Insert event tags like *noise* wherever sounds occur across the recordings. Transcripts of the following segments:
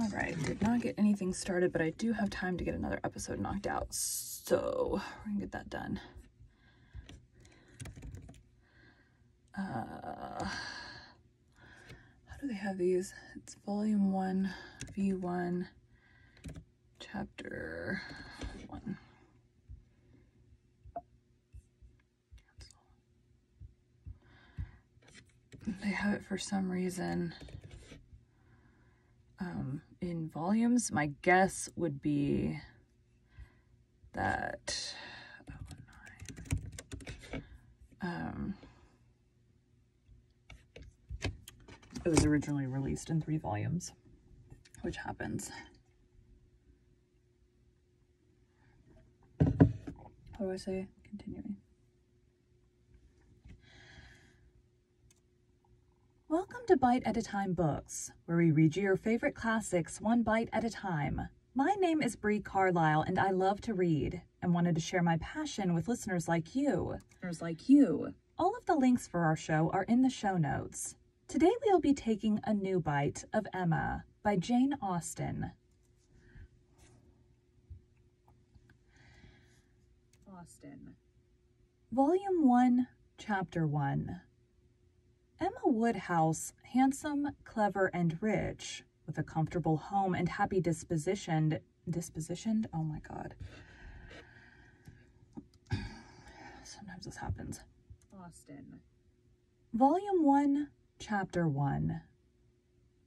All right, did not get anything started, but I do have time to get another episode knocked out. So we're gonna get that done. Uh, how do they have these? It's volume one, V1, chapter one. They have it for some reason um, in volumes. My guess would be that oh, um, it was originally released in three volumes, which happens. How do I say? Continuing. Welcome to Bite at a Time Books, where we read you your favorite classics one bite at a time. My name is Bree Carlisle, and I love to read and wanted to share my passion with listeners like you. Listeners like you. All of the links for our show are in the show notes. Today we'll be taking a new bite of Emma by Jane Austen. Austen. Volume 1, Chapter 1. Emma Woodhouse, handsome, clever, and rich, with a comfortable home and happy dispositioned, dispositioned? Oh my god. *clears throat* Sometimes this happens. Austen. Volume 1, Chapter 1.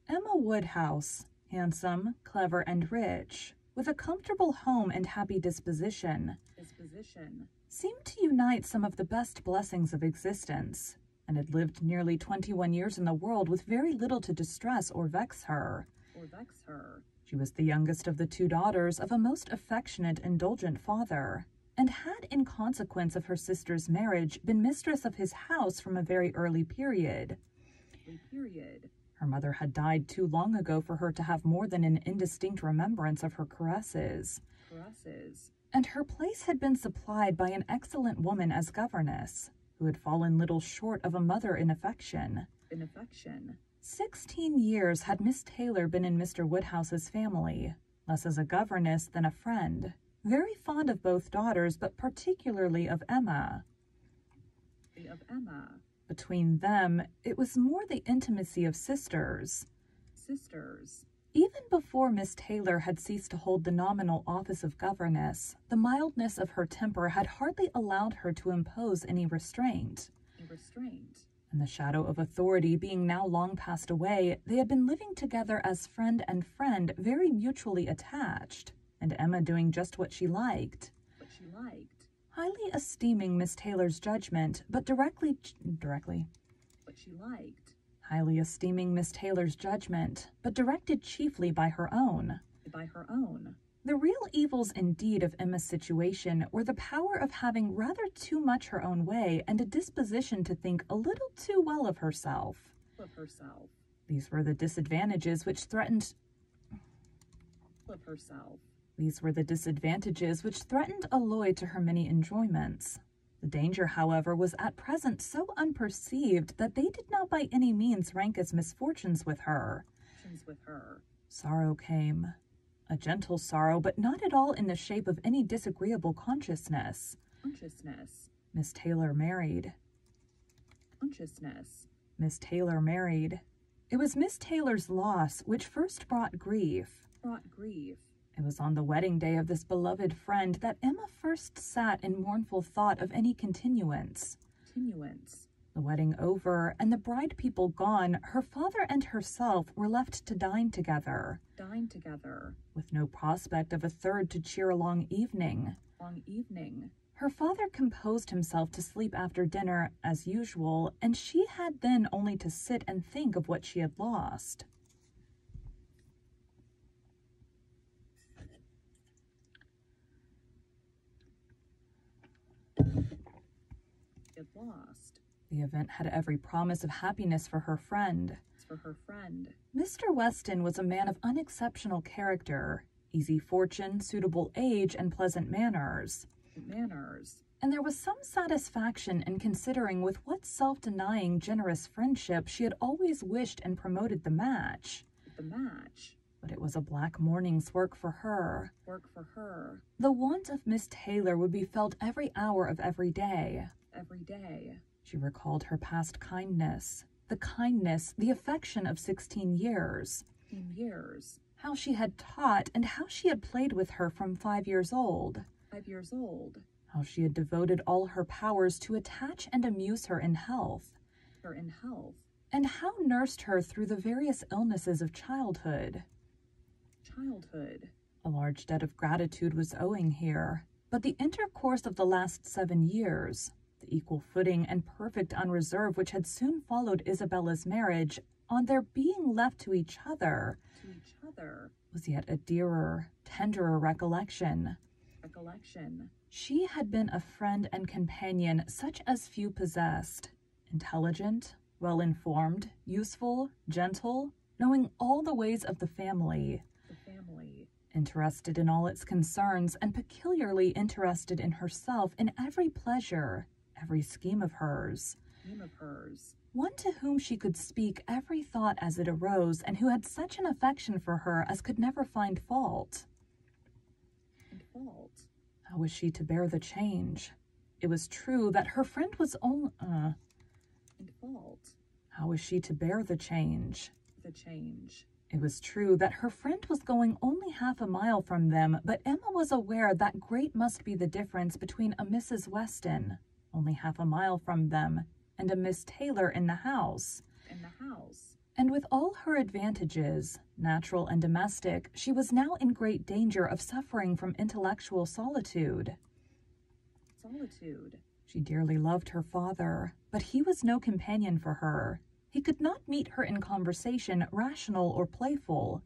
Emma Woodhouse, handsome, clever, and rich, with a comfortable home and happy disposition, disposition, seemed to unite some of the best blessings of existence, and had lived nearly 21 years in the world with very little to distress or vex her. Or vex her. She was the youngest of the two daughters of a most affectionate, indulgent father, and had, in consequence of her sister's marriage, been mistress of his house from a very early period. period. Her mother had died too long ago for her to have more than an indistinct remembrance of her caresses. Caresses. And her place had been supplied by an excellent woman as governess, who had fallen little short of a mother in affection. In affection. Sixteen years had Miss Taylor been in Mr. Woodhouse's family, less as a governess than a friend, very fond of both daughters, but particularly of Emma. Of Emma. Between them, it was more the intimacy of sisters. Sisters. Even before Miss Taylor had ceased to hold the nominal office of governess, the mildness of her temper had hardly allowed her to impose any restraint. Restraint. In the shadow of authority being now long passed away, they had been living together as friend and friend, very mutually attached, and Emma doing just what she liked. What she liked. Highly esteeming Miss Taylor's judgment, but directly directly. What she liked highly esteeming Miss Taylor's judgment, but directed chiefly by her own. By her own. The real evils indeed of Emma's situation were the power of having rather too much her own way and a disposition to think a little too well of herself. Of herself. These were the disadvantages which threatened of herself. These were the disadvantages which threatened alloy to her many enjoyments. The danger, however, was at present so unperceived that they did not by any means rank as misfortunes with her. With her. Sorrow came. A gentle sorrow, but not at all in the shape of any disagreeable consciousness. Consciousness. Miss Taylor married. Consciousness. Miss Taylor married. It was Miss Taylor's loss which first brought grief. Brought grief. It was on the wedding day of this beloved friend that Emma first sat in mournful thought of any continuance. Continuance. The wedding over, and the bride people gone, her father and herself were left to dine together. Dine together. With no prospect of a third to cheer a long evening. Long evening. Her father composed himself to sleep after dinner, as usual, and she had then only to sit and think of what she had lost. Lost. The event had every promise of happiness for her friend. For her friend. Mr. Weston was a man of unexceptional character, easy fortune, suitable age, and pleasant manners. Manners. And there was some satisfaction in considering with what self-denying, generous friendship she had always wished and promoted the match. The match. But it was a black morning's work for her. Work for her. The want of Miss Taylor would be felt every hour of every day. Every day. She recalled her past kindness, the kindness, the affection of sixteen years. In years. How she had taught and how she had played with her from five years old. Five years old. How she had devoted all her powers to attach and amuse her in health. Her in health. And how nursed her through the various illnesses of childhood. Childhood. A large debt of gratitude was owing here, but the intercourse of the last seven years, the equal footing and perfect unreserve which had soon followed Isabella's marriage, on their being left to each other, to each other, was yet a dearer, tenderer recollection. Recollection. She had been a friend and companion such as few possessed, intelligent, well informed, useful, gentle, knowing all the ways of the family. The family. Interested in all its concerns and peculiarly interested in herself in every pleasure, every scheme of hers. Scheme of hers. One to whom she could speak every thought as it arose, and who had such an affection for her as could never find fault. And fault. How was she to bear the change? It was true that her friend was only. Uh, and fault. How was she to bear the change? The change. It was true that her friend was going only half a mile from them, but Emma was aware that great must be the difference between a Mrs. Weston, only half a mile from them, and a Miss Taylor in the house. In the house. And with all her advantages, natural and domestic, she was now in great danger of suffering from intellectual solitude. Solitude. She dearly loved her father, but he was no companion for her. He could not meet her in conversation, rational or playful.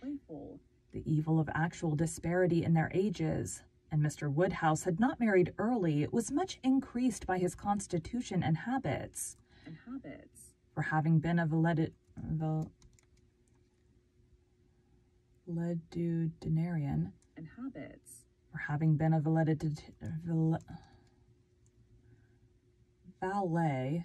Playful. The evil of actual disparity in their ages, and Mr. Woodhouse had not married early, was much increased by his constitution and habits. And habits. For having been a valedid, val, valetudinarian. And habits. For having been a valedid, val, valet.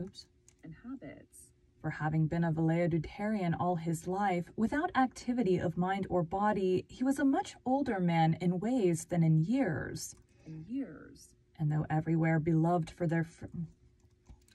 Oops. And habits for having been a valetudinarian all his life, without activity of mind or body, he was a much older man in ways than in years. In years. And though everywhere beloved for their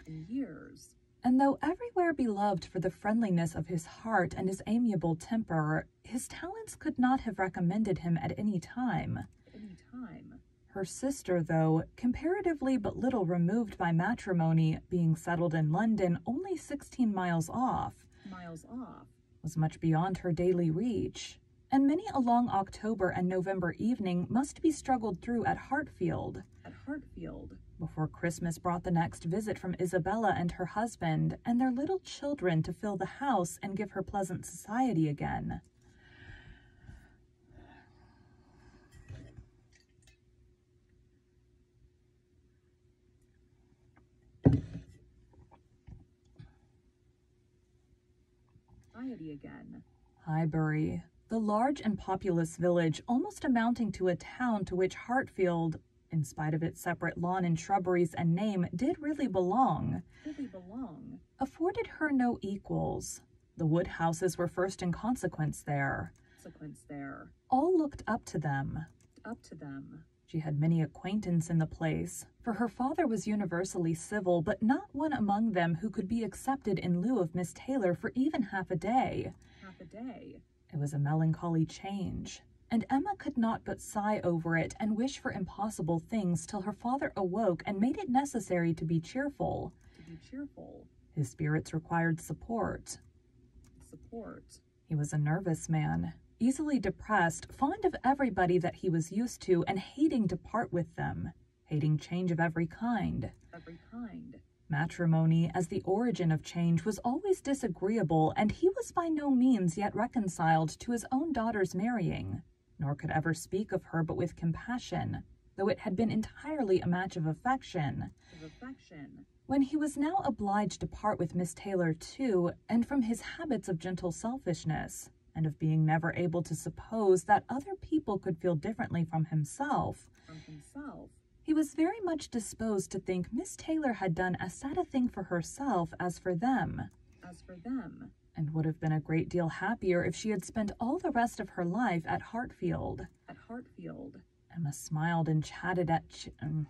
in years. And though everywhere beloved for the friendliness of his heart and his amiable temper, his talents could not have recommended him at any time. Any time. Her sister, though, comparatively but little removed by matrimony, being settled in London only sixteen miles off, miles off, was much beyond her daily reach, and many a long October and November evening must be struggled through at Hartfield. At Hartfield. Before Christmas brought the next visit from Isabella and her husband and their little children to fill the house and give her pleasant society again. Society again. Highbury, the large and populous village almost amounting to a town to which Hartfield, in spite of its separate lawn and shrubberies and name, did really belong, really belong, afforded her no equals. The Woodhouses were first in consequence there. Consequence there. All looked up to them. Up to them. She had many acquaintance in the place, for her father was universally civil, but not one among them who could be accepted in lieu of Miss Taylor for even half a day. Half a day. It was a melancholy change, and Emma could not but sigh over it and wish for impossible things till her father awoke and made it necessary to be cheerful. To be cheerful. His spirits required support. Support. He was a nervous man, easily depressed, fond of everybody that he was used to, and hating to part with them, hating change of every kind. Every kind. Matrimony, as the origin of change, was always disagreeable, and he was by no means yet reconciled to his own daughter's marrying, nor could ever speak of her but with compassion, though it had been entirely a match of affection. Of affection. When he was now obliged to part with Miss Taylor, too, and from his habits of gentle selfishness, and of being never able to suppose that other people could feel differently from himself. From himself. He was very much disposed to think Miss Taylor had done as sad a thing for herself as for them. As for them, and would have been a great deal happier if she had spent all the rest of her life at Hartfield. At Hartfield. Emma smiled and chatted at. Ch- um,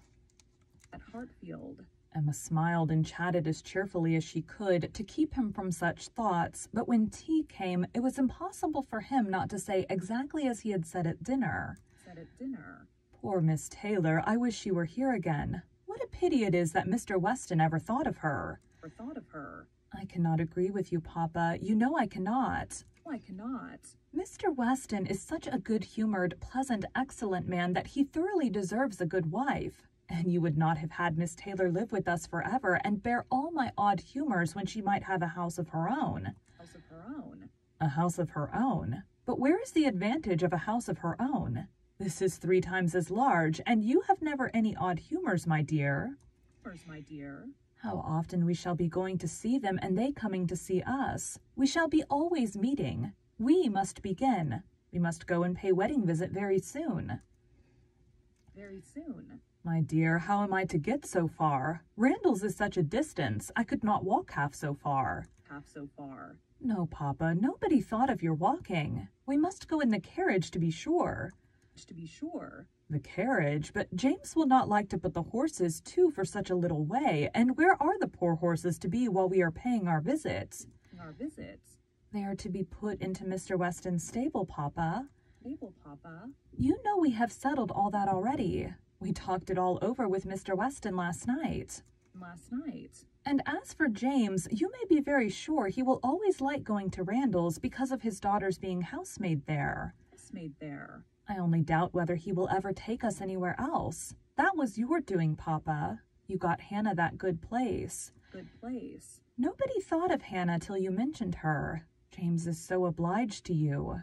at Hartfield. Emma smiled and chatted as cheerfully as she could to keep him from such thoughts, but when tea came, it was impossible for him not to say exactly as he had said at dinner. Said at dinner. Poor Miss Taylor, I wish she were here again. What a pity it is that Mr. Weston ever thought of her. Or thought of her. I cannot agree with you, Papa. You know I cannot. Oh, I cannot. Mr. Weston is such a good humored, pleasant, excellent man that he thoroughly deserves a good wife. And you would not have had Miss Taylor live with us forever and bear all my odd humors when she might have a house of her own. House of her own. A house of her own? But where is the advantage of a house of her own? This is three times as large, and you have never any odd humors, my dear. Humors, my dear. How often we shall be going to see them and they coming to see us. We shall be always meeting. We must begin. We must go and pay wedding visit very soon. Very soon. My dear, how am I to get so far? Randalls is such a distance, I could not walk half so far. Half so far. No, Papa, nobody thought of your walking. We must go in the carriage to be sure. To be sure the carriage, but James will not like to put the horses too for such a little way, and where are the poor horses to be while we are paying our visits? Our visits? They are to be put into Mr. Weston's stable, Papa. Stable, Papa? You know we have settled all that already. We talked it all over with Mr. Weston last night. Last night? And as for James, you may be very sure he will always like going to Randalls because of his daughter's being housemaid there. Housemaid there. I only doubt whether he will ever take us anywhere else. That was your doing, Papa. You got Hannah that good place. Good place. Nobody thought of Hannah till you mentioned her. James is so obliged to you.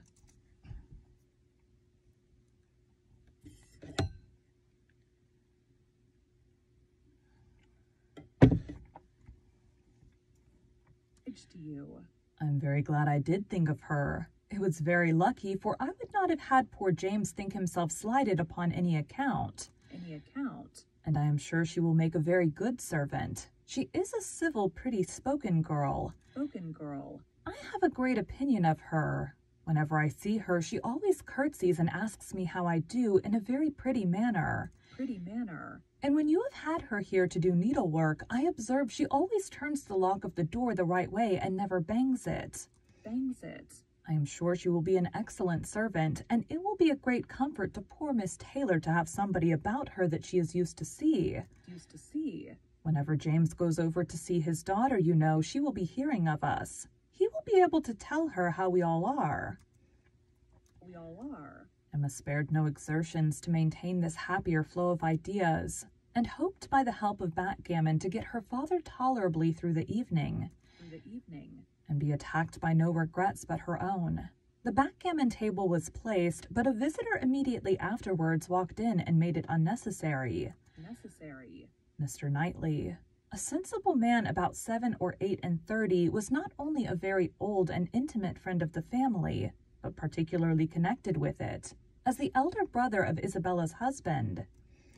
to you. I'm very glad I did think of her. It was very lucky, for I would not have had poor James think himself slighted upon any account. Any account. And I am sure she will make a very good servant. She is a civil, pretty spoken girl. Spoken girl. I have a great opinion of her. Whenever I see her, she always curtsies and asks me how I do in a very pretty manner. Pretty manner. And when you have had her here to do needlework, I observe she always turns the lock of the door the right way and never bangs it. Bangs it. I am sure she will be an excellent servant, and it will be a great comfort to poor Miss Taylor to have somebody about her that she is used to see. Used to see. Whenever James goes over to see his daughter, you know, she will be hearing of us. He will be able to tell her how we all are. We all are. Emma spared no exertions to maintain this happier flow of ideas, and hoped by the help of backgammon to get her father tolerably through the evening. The evening and be attacked by no regrets but her own. The backgammon table was placed, but a visitor immediately afterwards walked in and made it unnecessary. Necessary. Mr. Knightley, a sensible man about seven or eight and thirty, was not only a very old and intimate friend of the family, but particularly connected with it, as the elder brother of Isabella's husband.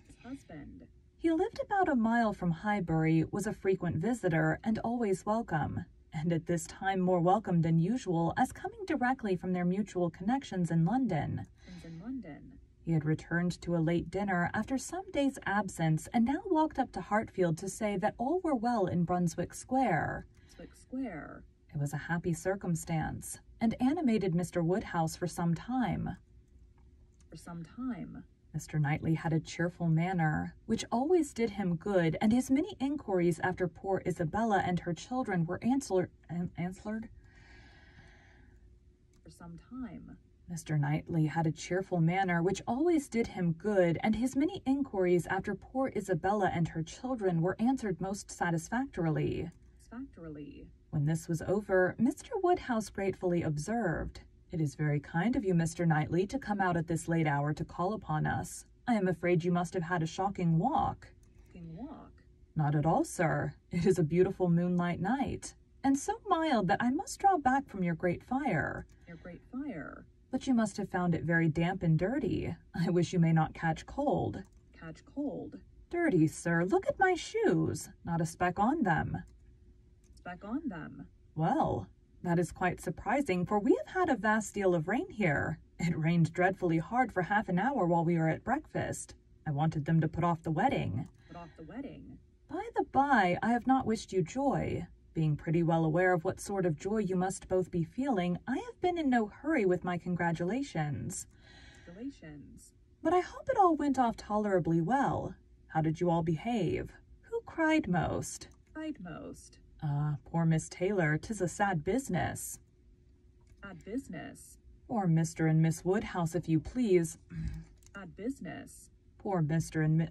His husband. He lived about a mile from Highbury, was a frequent visitor, and always welcome, and at this time more welcome than usual as coming directly from their mutual connections in London. In London. He had returned to a late dinner after some days' absence and now walked up to Hartfield to say that all were well in Brunswick Square. Brunswick Square. It was a happy circumstance, and animated Mr. Woodhouse for some time. For some time. Mr. Knightley had a cheerful manner, which always did him good, and his many inquiries after poor Isabella and her children were answer, answered. For some time. Mr. Knightley had a cheerful manner which always did him good, and his many inquiries after poor Isabella and her children were answered most satisfactorily. Satisfactorily. When this was over, Mr. Woodhouse gratefully observed, it is very kind of you, Mr. Knightley, to come out at this late hour to call upon us. I am afraid you must have had a shocking walk. Shocking walk? Not at all, sir. It is a beautiful moonlight night, and so mild that I must draw back from your great fire. Your great fire? But you must have found it very damp and dirty. I wish you may not catch cold. Catch cold? Dirty, sir. Look at my shoes. Not a speck on them. Speck on them? Well, that is quite surprising, for we have had a vast deal of rain here. It rained dreadfully hard for half an hour while we were at breakfast. I wanted them to put off the wedding. Put off the wedding. By the by, I have not wished you joy. Being pretty well aware of what sort of joy you must both be feeling, I have been in no hurry with my congratulations. Congratulations. But I hope it all went off tolerably well. How did you all behave? Who cried most? Cried most. Ah, poor Miss Taylor, 'tis a sad business. Sad business. Or Mr. and Miss Woodhouse, if you please. Sad business. Poor Mr. and Miss...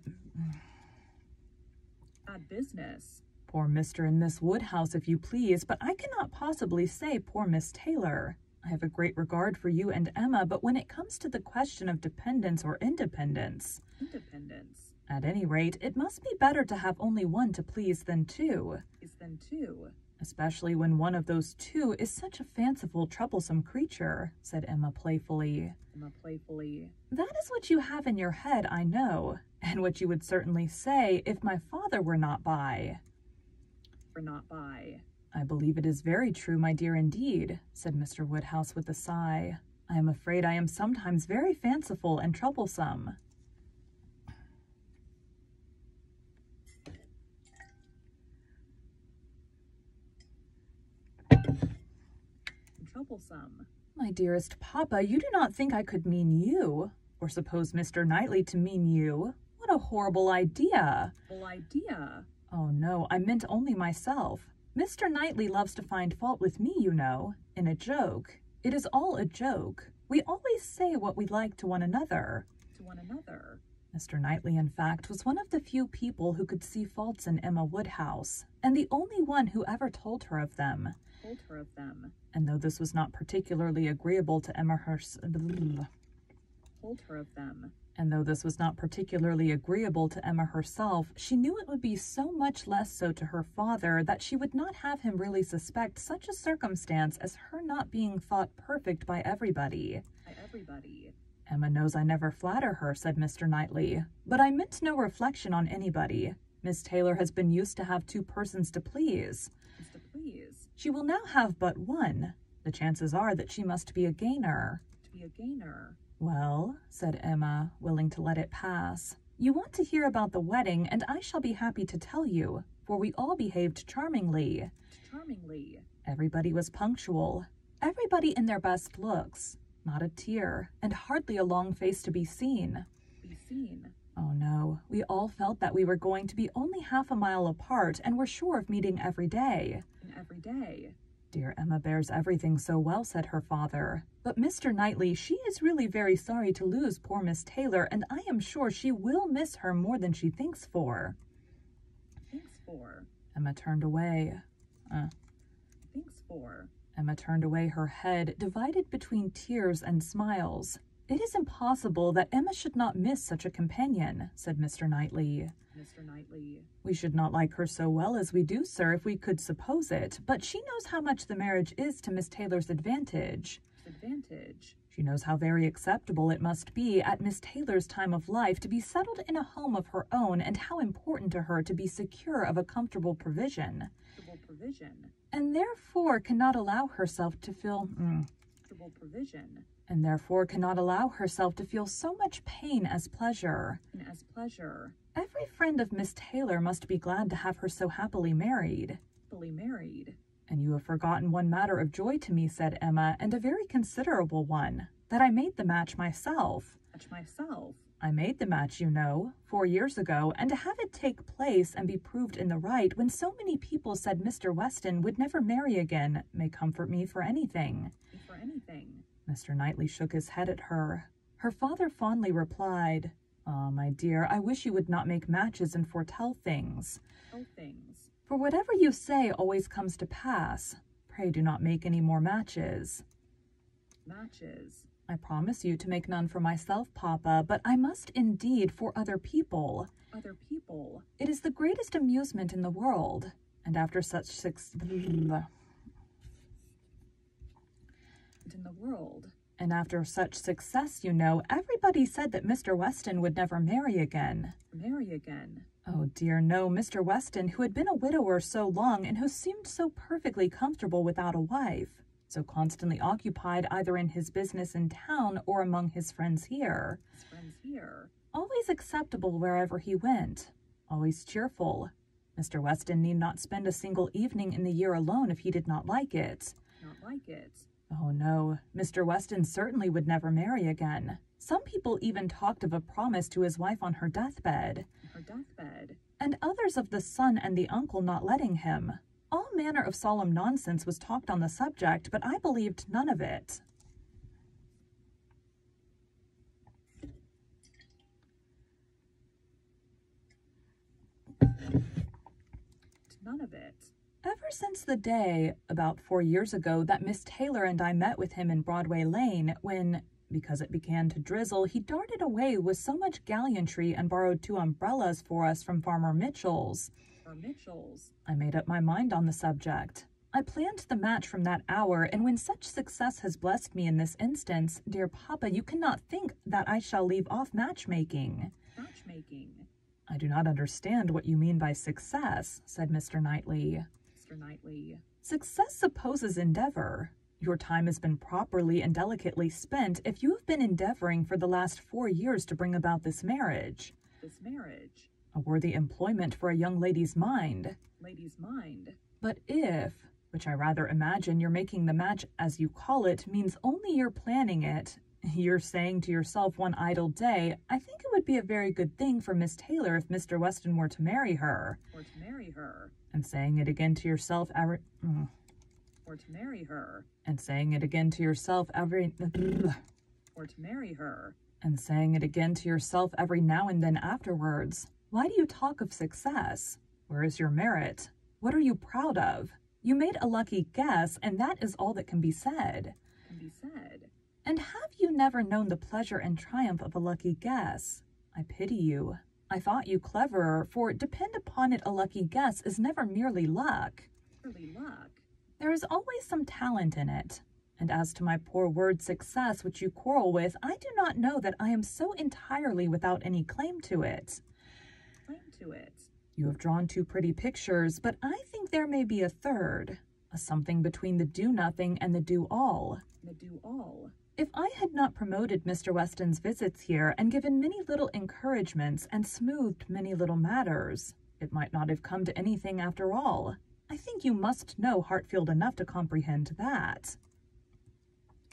Sad business. Poor Mr. and Miss Woodhouse, if you please, but I cannot possibly say poor Miss Taylor. I have a great regard for you and Emma, but when it comes to the question of dependence or independence... Independence. At any rate, it must be better to have only one to please than two. Than two. Especially when one of those two is such a fanciful, troublesome creature, said Emma playfully. Emma playfully. That is what you have in your head, I know, and what you would certainly say if my father were not by. Were not by. I believe it is very true, my dear, indeed, said Mr. Woodhouse with a sigh. I am afraid I am sometimes very fanciful and troublesome. Troublesome. My dearest papa, you do not think I could mean you, or suppose Mr. Knightley to mean you. What a horrible idea! Horrible idea. Oh no, I meant only myself. Mr. Knightley loves to find fault with me, you know, in a joke. It is all a joke. We always say what we like to one another. To one another. Mr. Knightley, in fact, was one of the few people who could see faults in Emma Woodhouse, and the only one who ever told her of them. Told her of them. And though this was not particularly agreeable to Emma herself, Told her of them and though this was not particularly agreeable to Emma herself, she knew it would be so much less so to her father that she would not have him really suspect such a circumstance as her not being thought perfect by everybody. By everybody. Emma knows I never flatter her, said Mr. Knightley, but I meant no reflection on anybody. Miss Taylor has been used to have two persons to please. To please. She will now have but one. The chances are that she must be a gainer. To be a gainer. Well, said Emma, willing to let it pass, you want to hear about the wedding, and I shall be happy to tell you, for we all behaved charmingly. Charmingly. Everybody was punctual. Everybody in their best looks. Not a tear, and hardly a long face to be seen. Be seen. Oh no, we all felt that we were going to be only half a mile apart and were sure of meeting every day. And every day. Dear Emma bears everything so well, said her father. But Mr. Knightley, she is really very sorry to lose poor Miss Taylor, and I am sure she will miss her more than she thinks for. Thinks for. Emma turned away. Uh, thinks for. Emma turned away her head, divided between tears and smiles. It is impossible that Emma should not miss such a companion, said Mr. Knightley. Mr. Knightley. We should not like her so well as we do, sir, if we could suppose it, but she knows how much the marriage is to Miss Taylor's advantage. Advantage. She knows how very acceptable it must be at Miss Taylor's time of life to be settled in a home of her own and how important to her to be secure of a comfortable provision. Comfortable provision. And therefore cannot allow herself to feel... Mm, provision. And therefore cannot allow herself to feel so much pain as pleasure. And as pleasure. Every friend of Miss Taylor must be glad to have her so happily married. Happily married. And you have forgotten one matter of joy to me, said Emma, and a very considerable one, that I made the match myself. Match myself? I made the match, you know, four years ago, and to have it take place and be proved in the right when so many people said Mr. Weston would never marry again may comfort me for anything. For anything. Mr. Knightley shook his head at her. Her father fondly replied, Ah, my dear, I wish you would not make matches and foretell things. Things. For whatever you say always comes to pass. Pray do not make any more matches. Matches. I promise you to make none for myself, Papa, but I must indeed for other people. Other people. It is the greatest amusement in the world. And after such six... in the world. And after such success, you know, everybody said that Mr. Weston would never marry again. Marry again. Oh dear, no, Mr. Weston, who had been a widower so long and who seemed so perfectly comfortable without a wife, so constantly occupied either in his business in town or among his friends here. His friends here. Always acceptable wherever he went, always cheerful. Mr. Weston need not spend a single evening in the year alone if he did not like it. Not like it. Oh no, Mr. Weston certainly would never marry again. Some people even talked of a promise to his wife on her deathbed. Her deathbed. And others of the son and the uncle not letting him. Manner of solemn nonsense was talked on the subject, but I believed none of it. None of it. Ever since the day, about four years ago, that Miss Taylor and I met with him in Broadway Lane, when, because it began to drizzle, he darted away with so much gallantry and borrowed two umbrellas for us from Farmer Mitchell's. For Mitchell's. I made up my mind on the subject. I planned the match from that hour, and when such success has blessed me in this instance, dear papa, you cannot think that I shall leave off matchmaking. Matchmaking. I do not understand what you mean by success, said Mr. Knightley. Mr. Knightley. Success supposes endeavor. Your time has been properly and delicately spent if you have been endeavoring for the last four years to bring about this marriage. This marriage. A worthy employment for a young lady's mind. Lady's mind. But if, which I rather imagine you're making the match as you call it, means only you're planning it, you're saying to yourself one idle day, I think it would be a very good thing for Miss Taylor if Mr. Weston were to marry her. Or to marry her. And saying it again to yourself every. Mm, Or to marry her. and saying it again to yourself every. Or to marry her. and saying it again to yourself every now and then afterwards. Why do you talk of success? Where is your merit? What are you proud of? You made a lucky guess, and that is all that can be said. Can be said. And have you never known the pleasure and triumph of a lucky guess? I pity you. I thought you cleverer, for depend upon it, a lucky guess is never merely luck. Really luck. There is always some talent in it. And as to my poor word success, which you quarrel with, I do not know that I am so entirely without any claim to it. Claim to it. You have drawn two pretty pictures, but I think there may be a third, a something between the do nothing and the do all. The do all. If I had not promoted Mr. Weston's visits here and given many little encouragements and smoothed many little matters, it might not have come to anything after all. I think you must know Hartfield enough to comprehend that.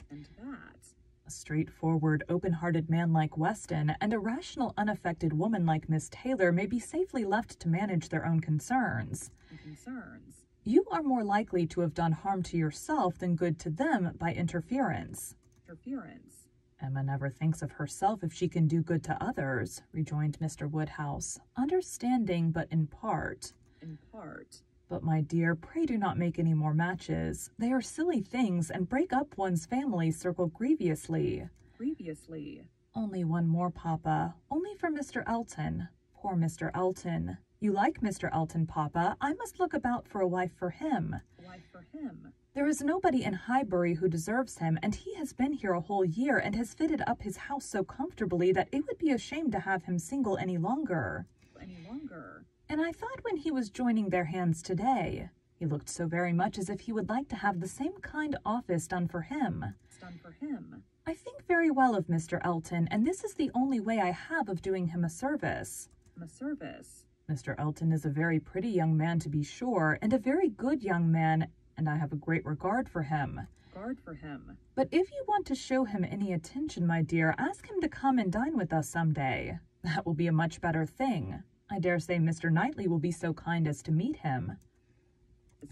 And that. A straightforward, open hearted man like Weston and a rational, unaffected woman like Miss Taylor may be safely left to manage their own concerns. Concerns. You are more likely to have done harm to yourself than good to them by interference. Interference. Emma never thinks of herself if she can do good to others, rejoined Mr. Woodhouse, understanding but in part. In part. But, my dear, pray do not make any more matches. They are silly things and break up one's family circle grievously. Grievously. Only one more, Papa. Only for Mr. Elton. Poor Mr. Elton. You like Mr. Elton, Papa. I must look about for a wife for him. A wife for him. There is nobody in Highbury who deserves him, and he has been here a whole year and has fitted up his house so comfortably that it would be a shame to have him single any longer. Any longer. And I thought when he was joining their hands today, he looked so very much as if he would like to have the same kind office done for him. It's done for him. I think very well of Mr. Elton, and this is the only way I have of doing him a service. A service. Mr. Elton is a very pretty young man, to be sure, and a very good young man, and I have a great regard for him. Regard for him. But if you want to show him any attention, my dear, ask him to come and dine with us some day. That will be a much better thing. I dare say Mr. Knightley will be so kind as to meet him.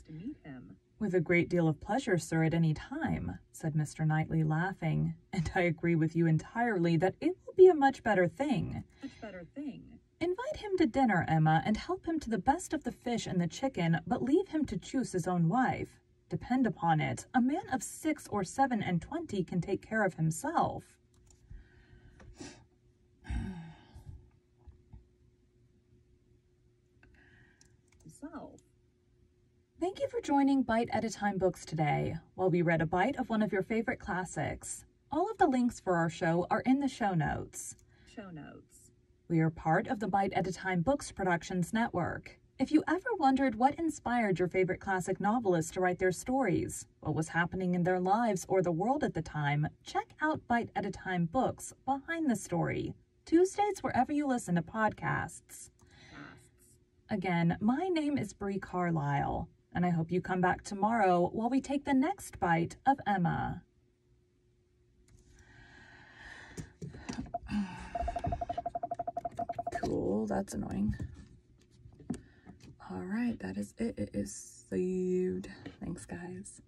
To meet him. With a great deal of pleasure, sir, at any time, said Mr. Knightley, laughing, and I agree with you entirely that it will be a much better thing. Much better thing. Invite him to dinner, Emma, and help him to the best of the fish and the chicken, but leave him to choose his own wife. Depend upon it, a man of six or seven and twenty can take care of himself. Himself. Thank you for joining Bite at a Time Books today, while we read a bite of one of your favorite classics. All of the links for our show are in the show notes. Show notes. We are part of the Bite at a Time Books Productions Network. If you ever wondered what inspired your favorite classic novelists to write their stories, what was happening in their lives or the world at the time, check out Bite at a Time Books Behind the Story, Tuesdays wherever you listen to podcasts. Again, my name is Bree Carlisle, and I hope you come back tomorrow while we take the next bite of Emma. *sighs* Cool, that's annoying. All right, that is it. It is saved. Thanks, guys.